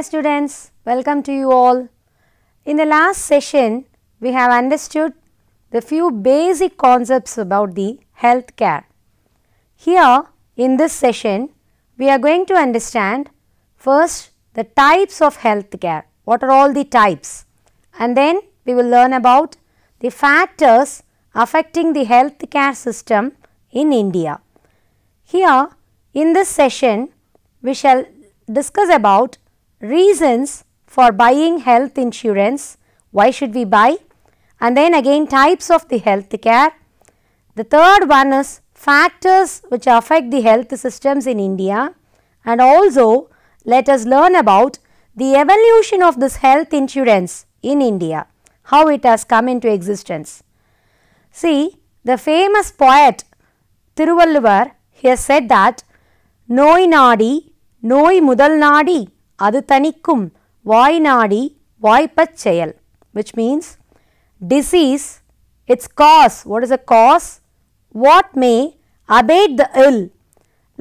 Hi students, welcome to you all. In the last session, we have understood the few basic concepts about the health care. Here in this session, we are going to understand first the types of health care. What are all the types? And then we will learn about the factors affecting the health care system in India. Here in this session, we shall discuss about reasons for buying health insurance, why should we buy? And then again types of the health care. The third one is factors which affect the health systems in India. And also let us learn about the evolution of this health insurance in India, how it has come into existence. See, the famous poet Thiruvalluvar he has said that Noi Nadi, Noi Mudal Nadi அது தணிக்கும் வாய் நாடி வாய்ப்பச் செயல் which means disease its cause what is the cause what may abate the ill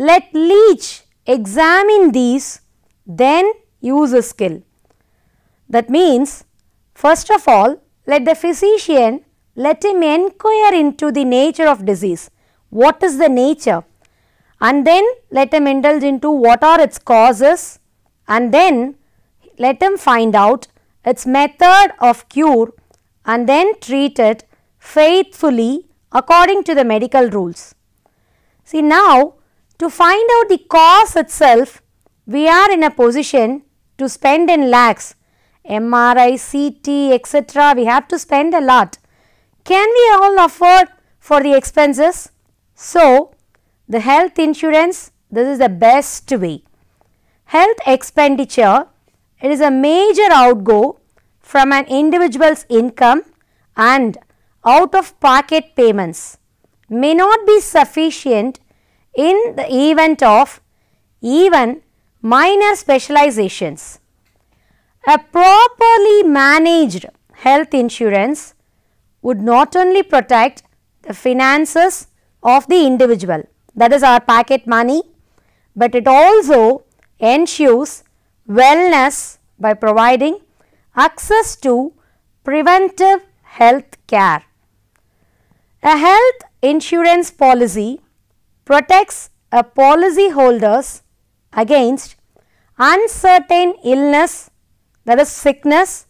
let leech examine these then use a skill that means first of all let the physician let him enquire into the nature of disease what is the nature and then let him indulge into what are its causes And then let him find out its method of cure and then treat it faithfully according to the medical rules. See now to find out the cause itself we are in a position to spend in lakhs MRI, CT etc. we have to spend a lot. Can we all afford for the expenses? So, the health insurance this is the best way. Health expenditure it is a major outgo from an individual's income and out of pocket payments may not be sufficient in the event of even minor specializations. A properly managed health insurance would not only protect the finances of the individual that is our pocket money, but it also ensures wellness by providing access to preventive health care. A health insurance policy protects a policy holders against uncertain illness that is sickness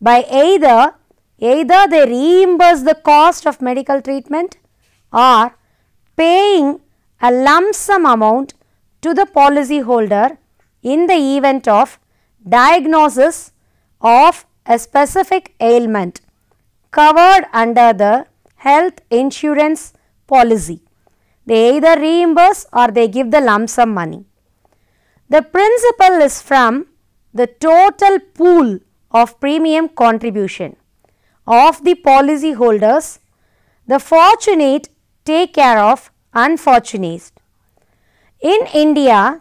by either either they reimburse the cost of medical treatment or paying a lump sum amount to the policy holder in the event of diagnosis of a specific ailment covered under the health insurance policy. They either reimburse or they give the lump sum money. The principle is from the total pool of premium contribution of the policy holders, the fortunate take care of unfortunate. In India,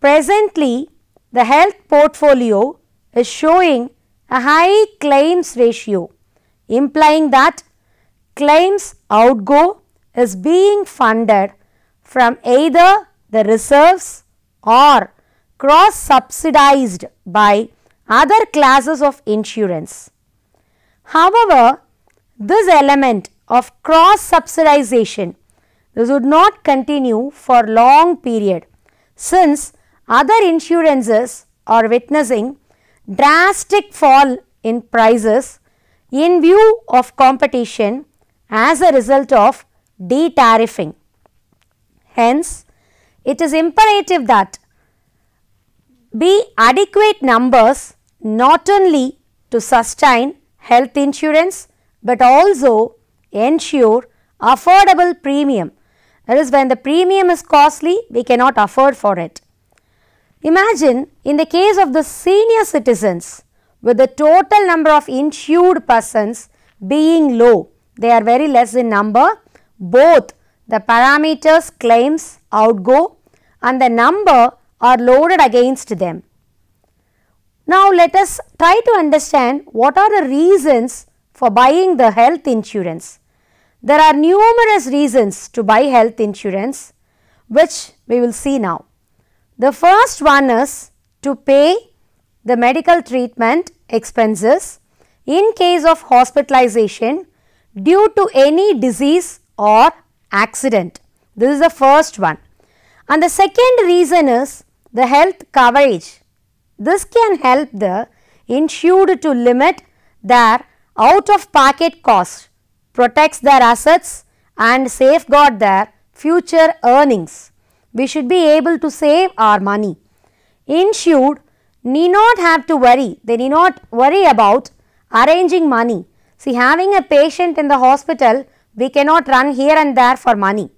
presently the health portfolio is showing a high claims ratio, implying that claims outgo is being funded from either the reserves or cross subsidized by other classes of insurance. However, this element of cross subsidization this would not continue for long period since other insurances are witnessing drastic fall in prices in view of competition as a result of de-tariffing. Hence, it is imperative that be adequate numbers not only to sustain health insurance, but also ensure affordable premium. That is when the premium is costly, we cannot afford for it. Imagine in the case of the senior citizens with the total number of insured persons being low, they are very less in number, both the parameters claims outgo and the number are loaded against them. Now, let us try to understand what are the reasons for buying the health insurance. There are numerous reasons to buy health insurance which we will see now. The first one is to pay the medical treatment expenses in case of hospitalization due to any disease or accident. This is the first one. And the second reason is the health coverage. This can help the insured to limit their out of pocket costs, protects their assets and safeguard their future earnings. We should be able to save our money. Insured need not have to worry, they need not worry about arranging money. See having a patient in the hospital, we cannot run here and there for money.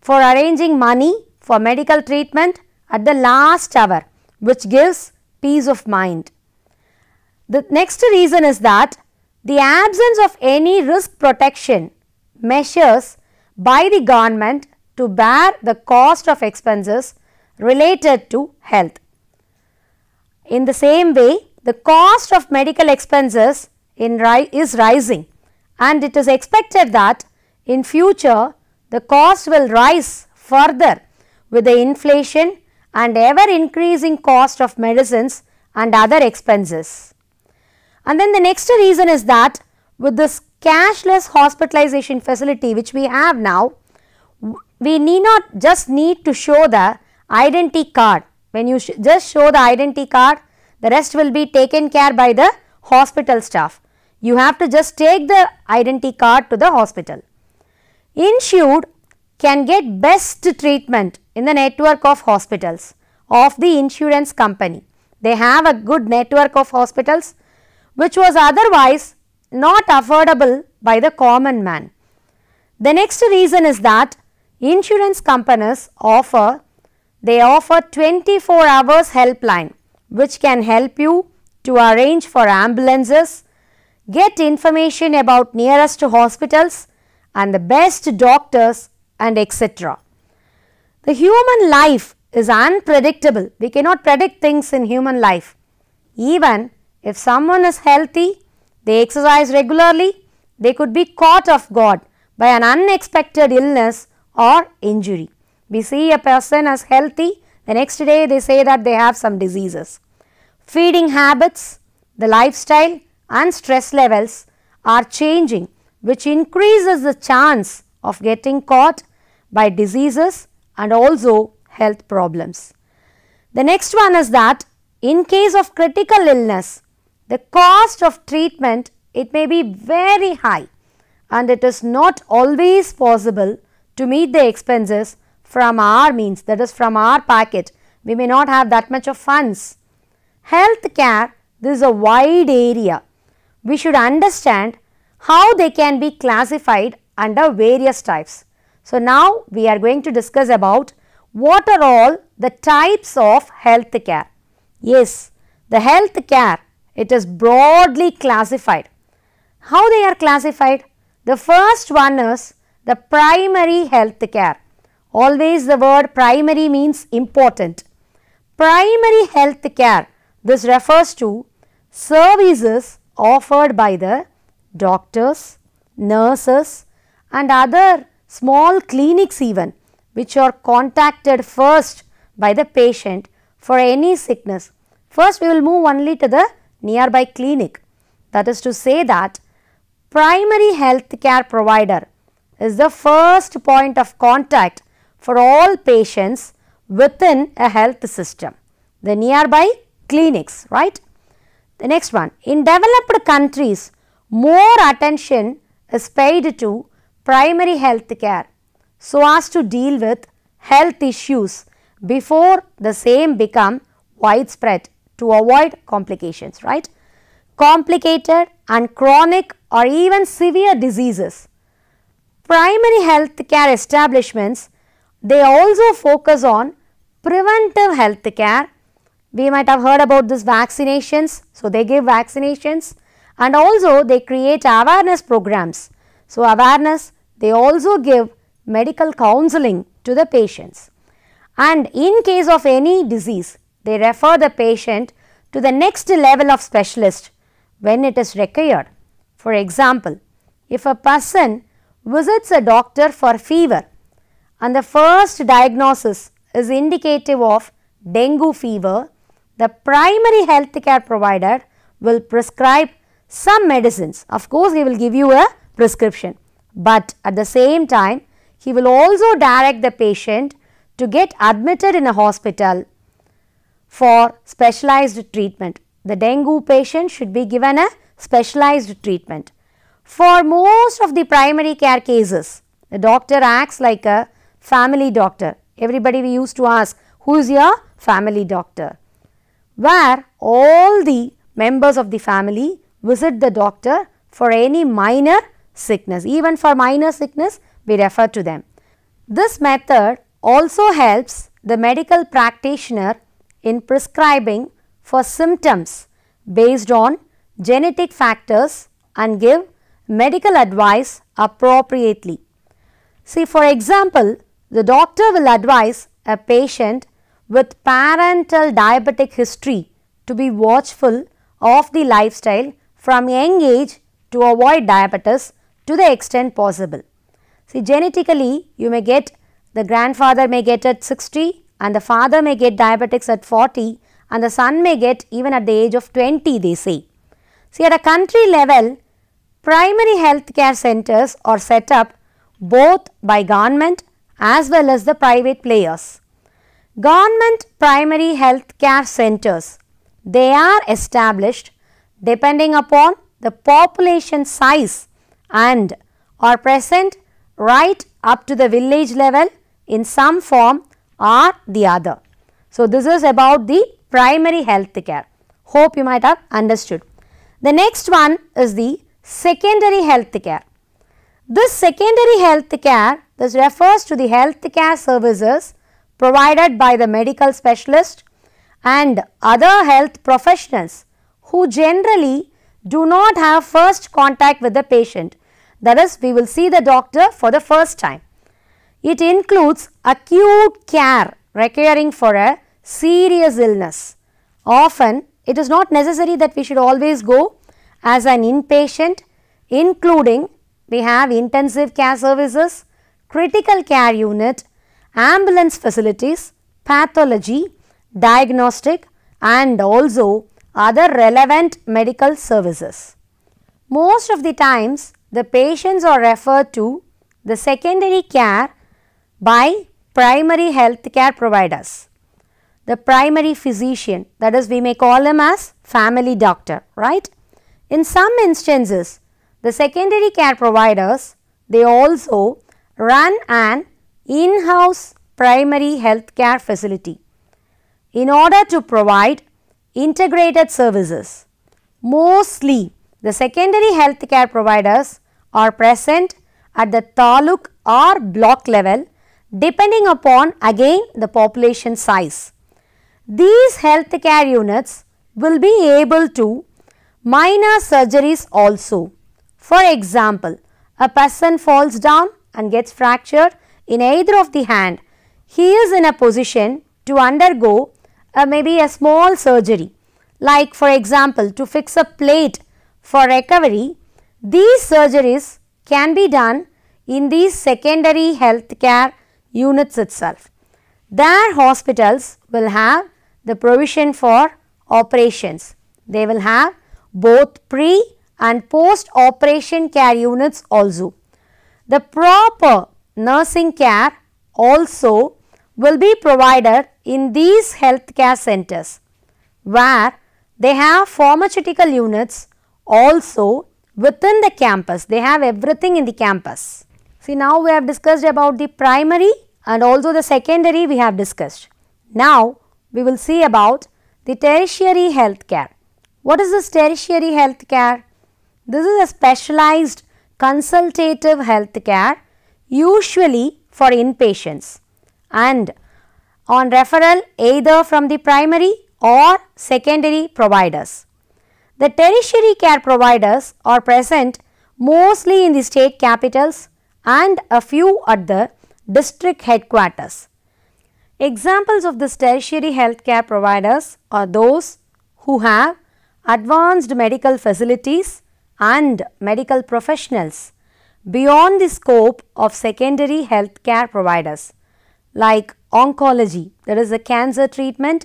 For arranging money for medical treatment at the last hour which gives peace of mind. The next reason is that the absence of any risk protection measures by the government to bear the cost of expenses related to health. In the same way, the cost of medical expenses ri is rising and it is expected that in future the cost will rise further with the inflation and ever increasing cost of medicines and other expenses. And then the next reason is that with this cashless hospitalization facility which we have now, we need not just need to show the identity card. When you sh just show the identity card, the rest will be taken care by the hospital staff. You have to just take the identity card to the hospital. Insured can get best treatment in the network of hospitals of the insurance company. They have a good network of hospitals which was otherwise not affordable by the common man. The next reason is that insurance companies offer they offer 24 hours helpline which can help you to arrange for ambulances, get information about nearest hospitals and the best doctors and etc. The human life is unpredictable. We cannot predict things in human life. Even if someone is healthy, they exercise regularly, they could be caught off guard by an unexpected illness or injury. We see a person as healthy, the next day they say that they have some diseases. Feeding habits, the lifestyle and stress levels are changing which increases the chance of getting caught by diseases and also health problems. The next one is that in case of critical illness, the cost of treatment it may be very high and it is not always possible to meet the expenses from our means that is from our packet. We may not have that much of funds. Health care this is a wide area. We should understand how they can be classified under various types. So, now we are going to discuss about what are all the types of health care. Yes, the health care it is broadly classified. How they are classified? The first one is the primary health care. Always the word primary means important. Primary health care this refers to services offered by the doctors, nurses and other small clinics even which are contacted first by the patient for any sickness. First we will move only to the nearby clinic. That is to say that primary health care provider is the first point of contact for all patients within a health system. The nearby clinics, right. The next one, in developed countries, more attention is paid to primary health care so as to deal with health issues before the same become widespread to avoid complications, right. Complicated and chronic or even severe diseases. Primary health care establishments, they also focus on preventive health care. We might have heard about this vaccinations, so they give vaccinations and also they create awareness programs. So, awareness they also give medical counseling to the patients and in case of any disease they refer the patient to the next level of specialist when it is required. For example, if a person visits a doctor for fever and the first diagnosis is indicative of dengue fever, the primary health care provider will prescribe some medicines. Of course, he will give you a prescription, but at the same time he will also direct the patient to get admitted in a hospital for specialized treatment. The dengue patient should be given a specialized treatment. For most of the primary care cases, the doctor acts like a family doctor. Everybody we used to ask, who is your family doctor? Where all the members of the family visit the doctor for any minor sickness. Even for minor sickness, we refer to them. This method also helps the medical practitioner in prescribing for symptoms based on genetic factors and give medical advice appropriately. See for example, the doctor will advise a patient with parental diabetic history to be watchful of the lifestyle from young age to avoid diabetes to the extent possible. See genetically you may get the grandfather may get at 60 and the father may get diabetics at 40 and the son may get even at the age of 20 they say. See at a country level primary health care centers are set up both by government as well as the private players. Government primary health care centers they are established depending upon the population size and are present right up to the village level in some form or the other. So, this is about the primary health care. Hope you might have understood. The next one is the secondary health care. This secondary health care this refers to the health care services provided by the medical specialist and other health professionals who generally do not have first contact with the patient. That is, we will see the doctor for the first time. It includes acute care requiring for a serious illness. Often, it is not necessary that we should always go as an inpatient, including we have intensive care services, critical care unit, ambulance facilities, pathology, diagnostic and also other relevant medical services. Most of the times the patients are referred to the secondary care by primary health care providers. The primary physician that is we may call him as family doctor right. In some instances the secondary care providers they also run an in-house primary health care facility in order to provide integrated services. Mostly the secondary health care providers are present at the taluk or block level depending upon again the population size. These health care units will be able to minor surgeries also. For example, a person falls down and gets fractured in either of the hand. He is in a position to undergo uh, maybe a small surgery like for example to fix a plate for recovery. These surgeries can be done in these secondary health care units itself. Their hospitals will have the provision for operations. They will have both pre and post operation care units also. The proper nursing care also will be provided in these healthcare centers where they have pharmaceutical units also within the campus. They have everything in the campus. See now we have discussed about the primary and also the secondary we have discussed. Now we will see about the tertiary health care. What is this tertiary health care? This is a specialized consultative health care usually for inpatients and on referral either from the primary or secondary providers. The tertiary care providers are present mostly in the state capitals and a few at the district headquarters. Examples of this tertiary health care providers are those who have advanced medical facilities and medical professionals beyond the scope of secondary health care providers like oncology that is a cancer treatment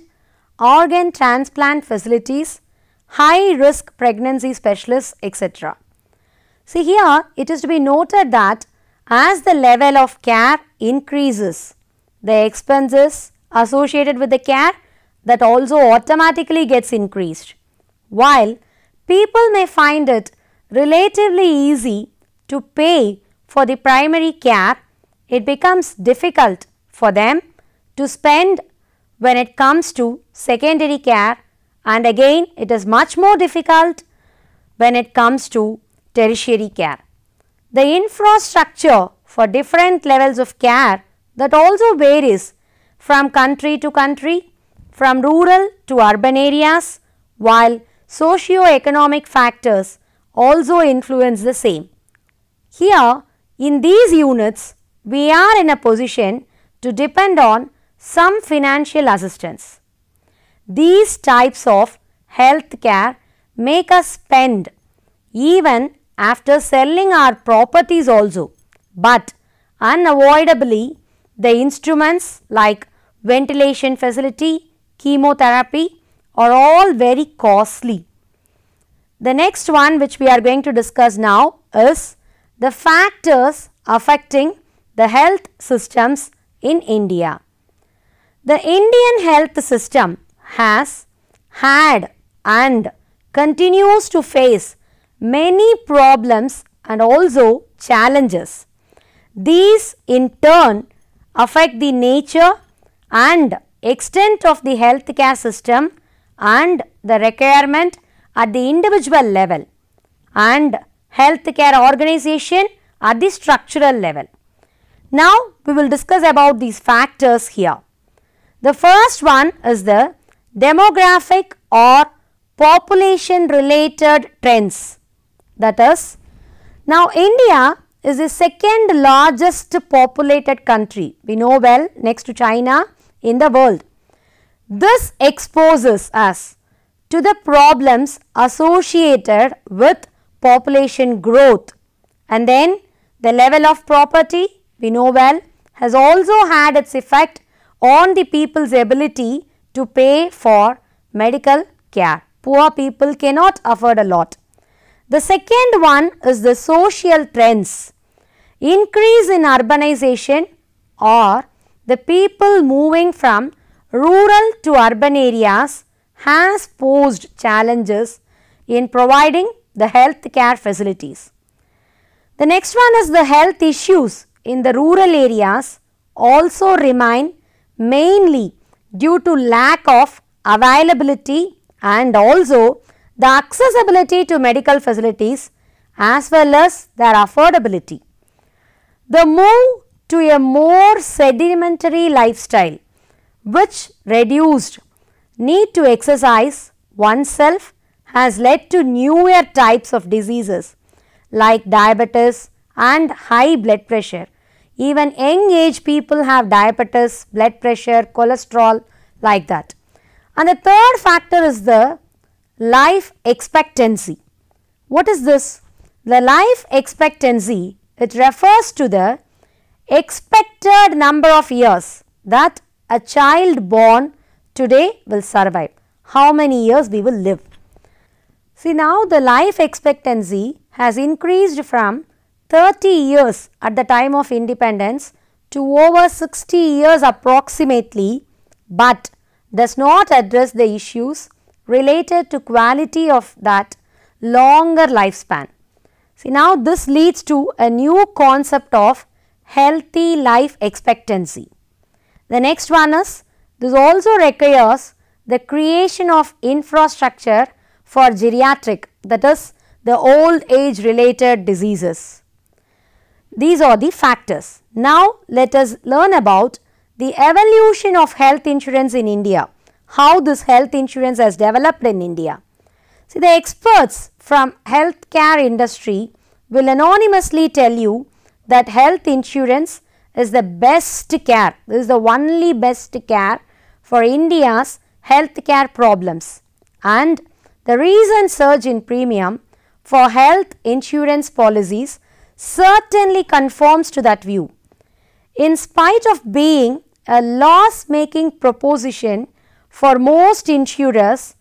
organ transplant facilities, high risk pregnancy specialists, etc. See here it is to be noted that as the level of care increases, the expenses associated with the care that also automatically gets increased. While people may find it relatively easy to pay for the primary care, it becomes difficult for them to spend when it comes to secondary care and again it is much more difficult when it comes to tertiary care. The infrastructure for different levels of care that also varies from country to country, from rural to urban areas, while socio-economic factors also influence the same. Here, in these units, we are in a position to depend on some financial assistance. These types of health care make us spend even after selling our properties also, but unavoidably the instruments like ventilation facility, chemotherapy are all very costly. The next one which we are going to discuss now is the factors affecting the health systems in India. The Indian health system has had and continues to face many problems and also challenges. These in turn affect the nature and extent of the healthcare system and the requirement at the individual level and healthcare organization at the structural level. Now, we will discuss about these factors here. The first one is the demographic or population related trends that is now India is the second largest populated country we know well next to China in the world. This exposes us to the problems associated with population growth and then the level of property we know well has also had its effect on the people's ability to pay for medical care. Poor people cannot afford a lot. The second one is the social trends. Increase in urbanization or the people moving from rural to urban areas has posed challenges in providing the health care facilities. The next one is the health issues in the rural areas also remain mainly due to lack of availability and also the accessibility to medical facilities as well as their affordability. The move to a more sedimentary lifestyle which reduced need to exercise oneself has led to newer types of diseases like diabetes and high blood pressure. Even young age people have diabetes, blood pressure, cholesterol like that. And the third factor is the life expectancy. What is this? The life expectancy, it refers to the expected number of years that a child born today will survive. How many years we will live. See now the life expectancy has increased from 30 years at the time of independence to over 60 years approximately but does not address the issues related to quality of that longer lifespan. See now this leads to a new concept of healthy life expectancy. The next one is this also requires the creation of infrastructure for geriatric that is the old age related diseases. These are the factors. Now let us learn about the evolution of health insurance in India how this health insurance has developed in India. See the experts from healthcare industry will anonymously tell you that health insurance is the best care, this is the only best care for India's healthcare problems and the recent surge in premium for health insurance policies certainly conforms to that view. In spite of being a loss making proposition for most insurers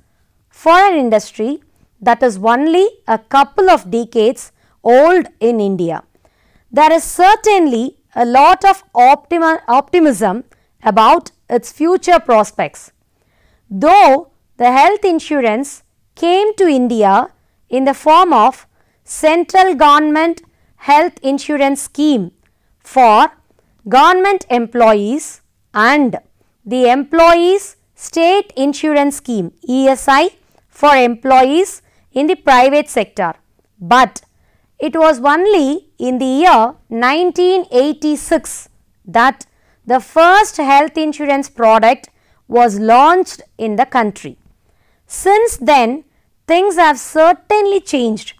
for an industry that is only a couple of decades old in India. There is certainly a lot of optimism about its future prospects. Though the health insurance came to India in the form of central government health insurance scheme for government employees and the employees state insurance scheme ESI for employees in the private sector, but it was only in the year 1986 that the first health insurance product was launched in the country. Since then, things have certainly changed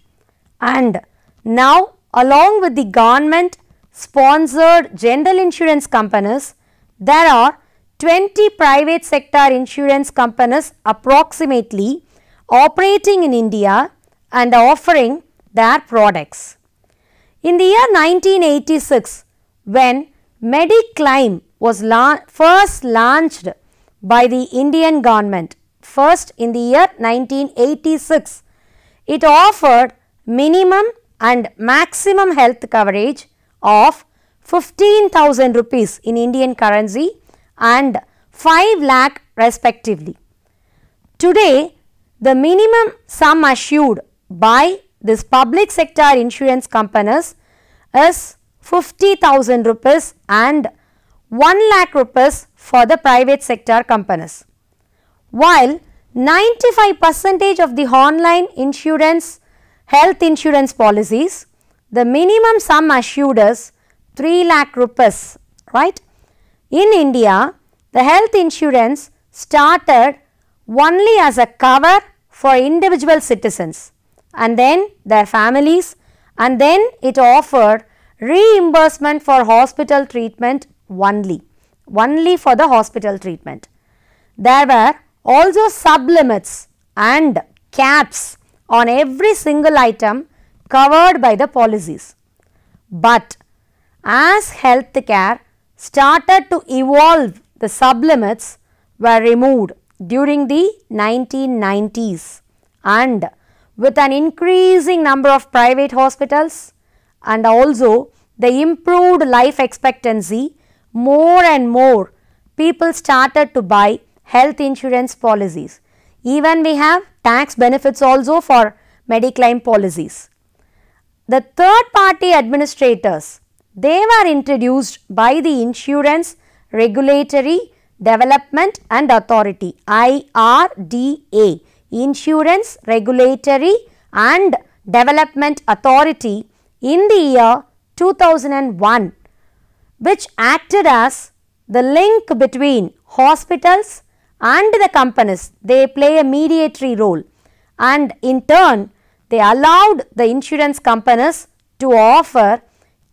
and now along with the government sponsored general insurance companies, there are 20 private sector insurance companies approximately operating in India and offering their products. In the year 1986, when Mediclaim was la first launched by the Indian government, first in the year 1986, it offered minimum and maximum health coverage of 15,000 rupees in Indian currency and 5 lakh respectively. Today, the minimum sum assured by this public sector insurance companies is 50,000 rupees and 1 lakh rupees for the private sector companies. While 95 percentage of the online insurance health insurance policies, the minimum sum assured is 3 lakh rupees, right. In India, the health insurance started only as a cover for individual citizens and then their families and then it offered reimbursement for hospital treatment only, only for the hospital treatment. There were also sublimits and caps on every single item covered by the policies. But as healthcare started to evolve, the sublimits were removed during the 1990s and with an increasing number of private hospitals and also the improved life expectancy, more and more people started to buy health insurance policies. Even we have tax benefits also for Mediclaim policies. The third party administrators, they were introduced by the Insurance Regulatory Development and Authority IRDA, Insurance Regulatory and Development Authority in the year 2001 which acted as the link between hospitals and the companies. They play a mediatory role and in turn they allowed the insurance companies to offer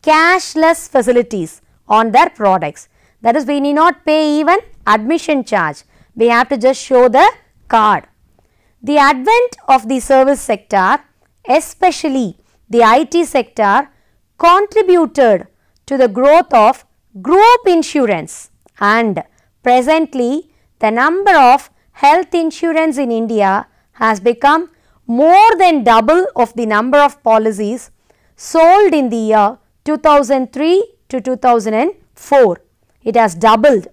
cashless facilities on their products. That is we need not pay even admission charge. We have to just show the card. The advent of the service sector especially the IT sector contributed to the growth of group insurance and presently the number of health insurance in India has become more than double of the number of policies sold in the year 2003 to 2004. It has doubled.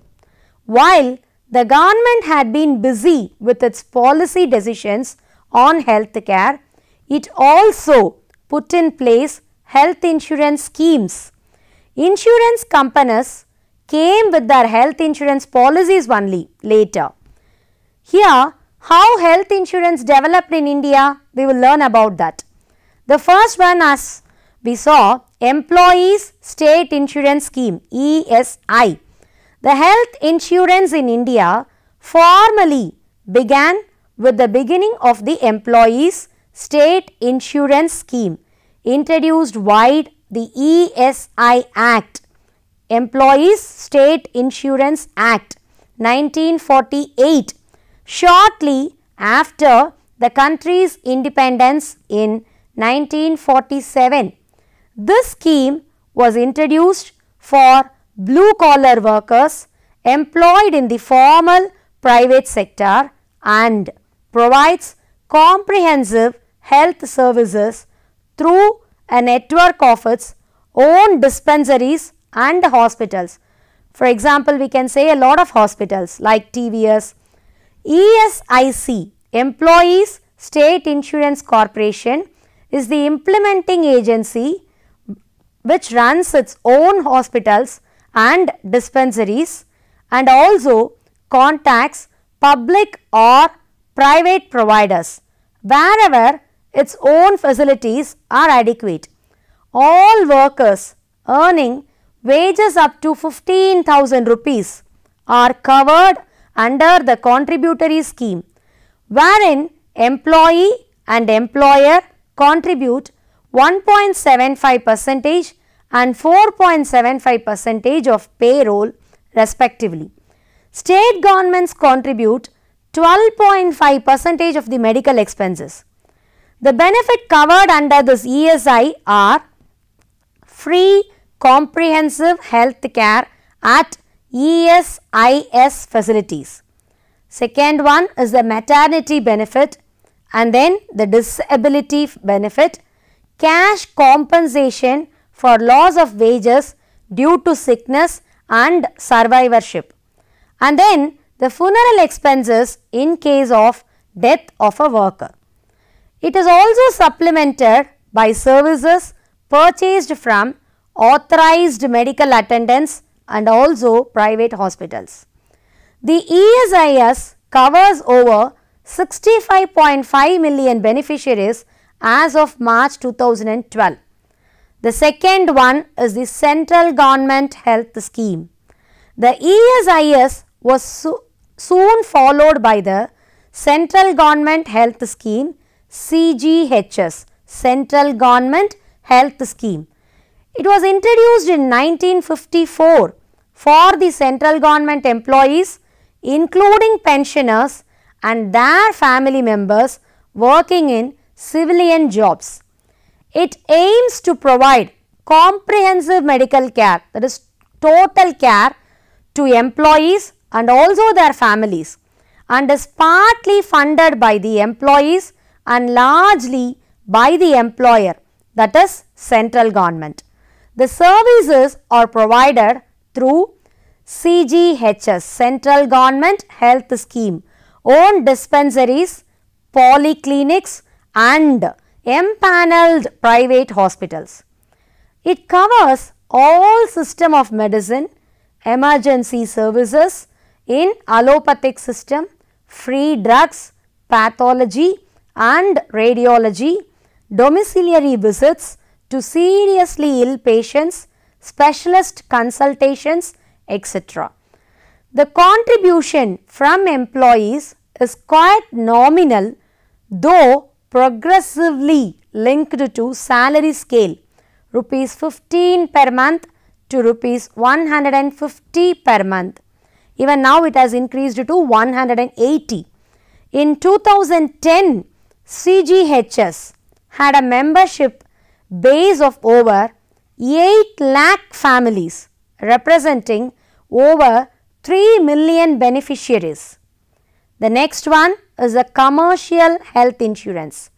While the government had been busy with its policy decisions on health care, it also put in place health insurance schemes. Insurance companies came with their health insurance policies only later. Here, how health insurance developed in India, we will learn about that. The first one as we saw Employees State Insurance Scheme ESI. The health insurance in India formally began with the beginning of the Employees State Insurance Scheme introduced wide the ESI Act, Employees State Insurance Act 1948 shortly after the country's independence in 1947. This scheme was introduced for blue collar workers employed in the formal private sector and provides comprehensive health services through a network of its own dispensaries and hospitals. For example, we can say a lot of hospitals like TVS, ESIC, Employees State Insurance Corporation is the implementing agency which runs its own hospitals and dispensaries and also contacts public or private providers wherever its own facilities are adequate. All workers earning wages up to 15,000 rupees are covered under the contributory scheme wherein employee and employer contribute 1.75 percentage and 4.75 percentage of payroll respectively. State governments contribute 12.5 percentage of the medical expenses. The benefit covered under this ESI are free comprehensive health care at ESIS facilities. Second one is the maternity benefit and then the disability benefit, cash compensation for loss of wages due to sickness and survivorship and then the funeral expenses in case of death of a worker. It is also supplemented by services purchased from authorized medical attendants and also private hospitals. The ESIS covers over 65.5 million beneficiaries as of March 2012. The second one is the central government health scheme. The ESIS was so soon followed by the central government health scheme CGHS, Central Government Health Scheme. It was introduced in 1954 for the central government employees including pensioners and their family members working in civilian jobs. It aims to provide comprehensive medical care that is total care to employees and also their families and is partly funded by the employees and largely by the employer that is central government. The services are provided through CGHS Central Government Health Scheme own dispensaries, polyclinics and empaneled private hospitals. It covers all system of medicine, emergency services in allopathic system, free drugs, pathology and radiology, domiciliary visits to seriously ill patients, specialist consultations, etc. The contribution from employees is quite nominal though progressively linked to salary scale rupees 15 per month to rupees 150 per month. Even now it has increased to 180. In 2010, CGHS had a membership base of over 8 lakh families representing over 3 million beneficiaries. The next one is a commercial health insurance.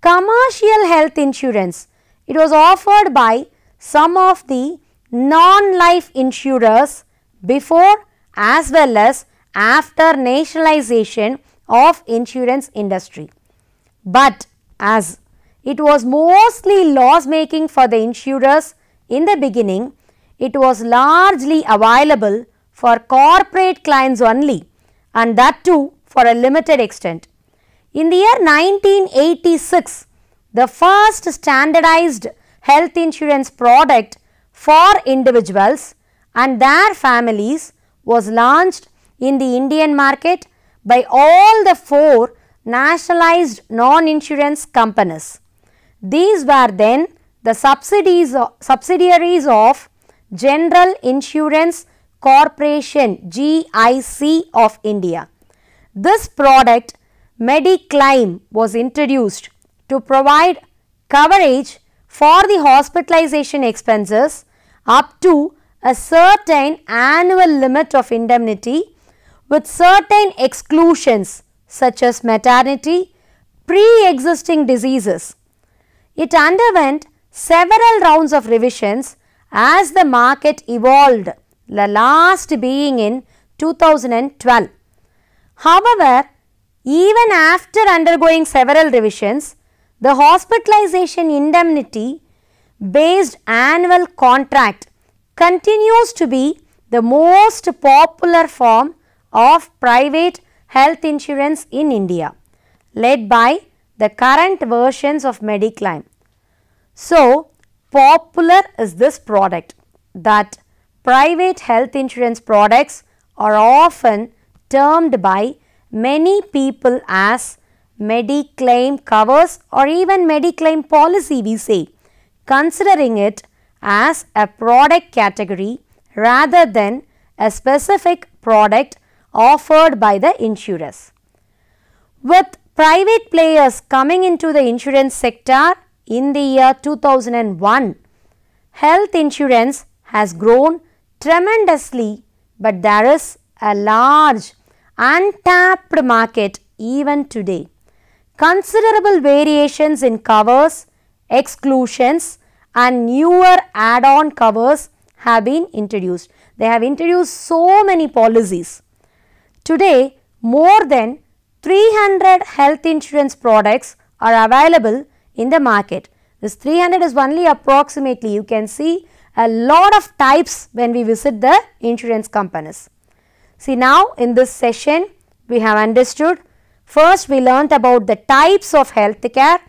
Commercial health insurance, it was offered by some of the non-life insurers before as well as after nationalization of insurance industry. But as it was mostly loss making for the insurers in the beginning, it was largely available for corporate clients only and that too for a limited extent. In the year 1986, the first standardized health insurance product for individuals and their families was launched in the Indian market by all the four nationalized non-insurance companies. These were then the subsidiaries of General Insurance Corporation GIC of India. This product Mediclaim was introduced to provide coverage for the hospitalization expenses up to a certain annual limit of indemnity with certain exclusions such as maternity, pre-existing diseases. It underwent several rounds of revisions as the market evolved, the last being in 2012. However, even after undergoing several revisions, the hospitalization indemnity based annual contract continues to be the most popular form of private health insurance in India, led by the current versions of Mediclaim. So, popular is this product that private health insurance products are often termed by many people as Mediclaim covers or even Mediclaim policy we say, considering it as a product category rather than a specific product offered by the insurers. With private players coming into the insurance sector in the year 2001, health insurance has grown tremendously, but there is a large untapped market even today. Considerable variations in covers, exclusions and newer add-on covers have been introduced. They have introduced so many policies. Today, more than 300 health insurance products are available in the market. This 300 is only approximately, you can see a lot of types when we visit the insurance companies. See now in this session, we have understood first we learnt about the types of health care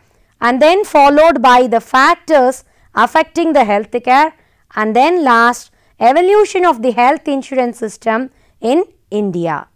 and then followed by the factors affecting the health care and then last evolution of the health insurance system in India.